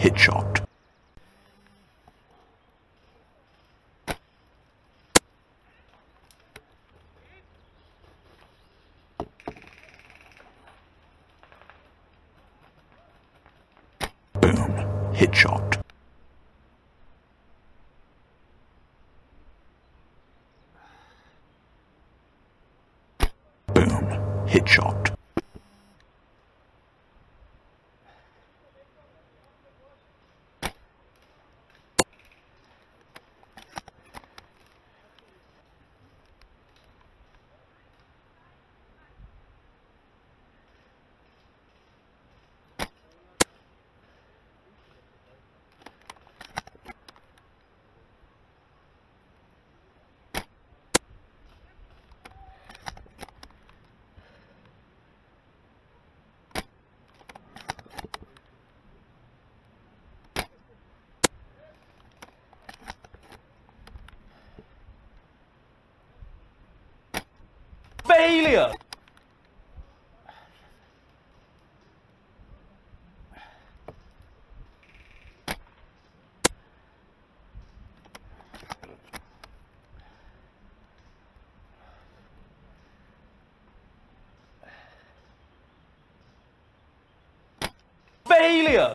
Hitshot. Boom. Hitshot. Boom. Hitshot. Failure! Failure!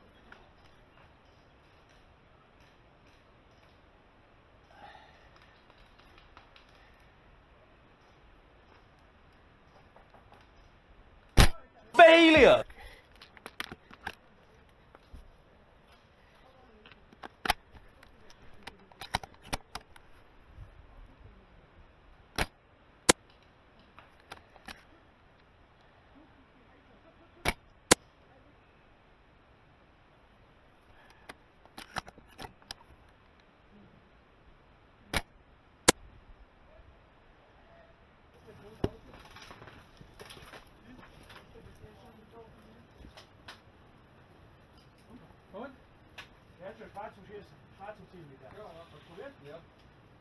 schwarz zum Schießen, schwarz zum Ziehen wieder. Ja, was probiert? Ja.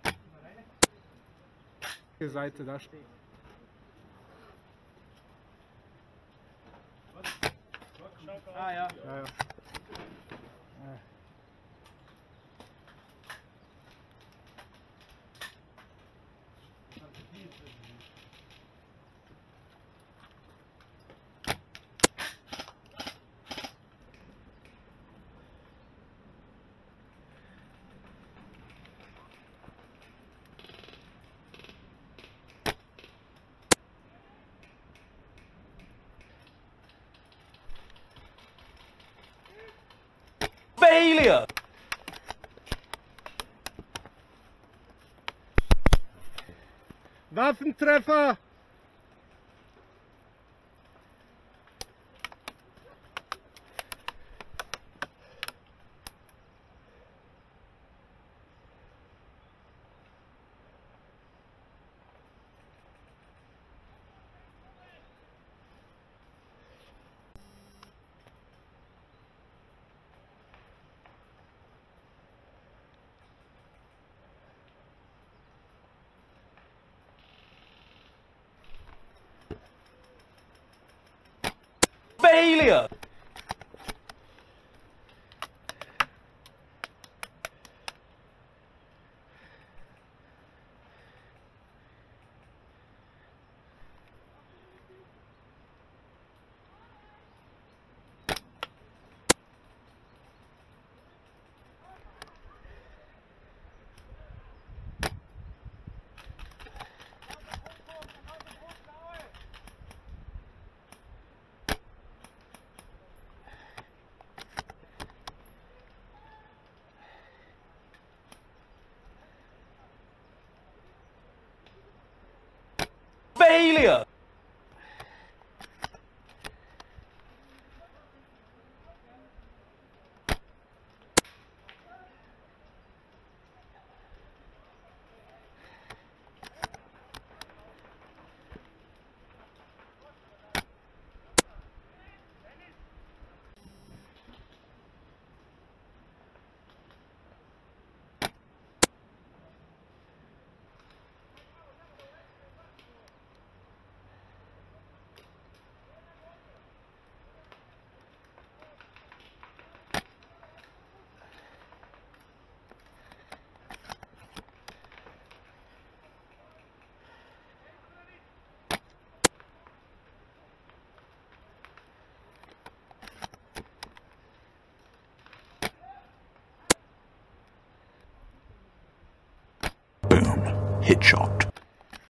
Mal rein. Die Seite da steht. Ah ja. Ja, ja. Failure! Waffentreffer! Failure! Failure. Hit shot.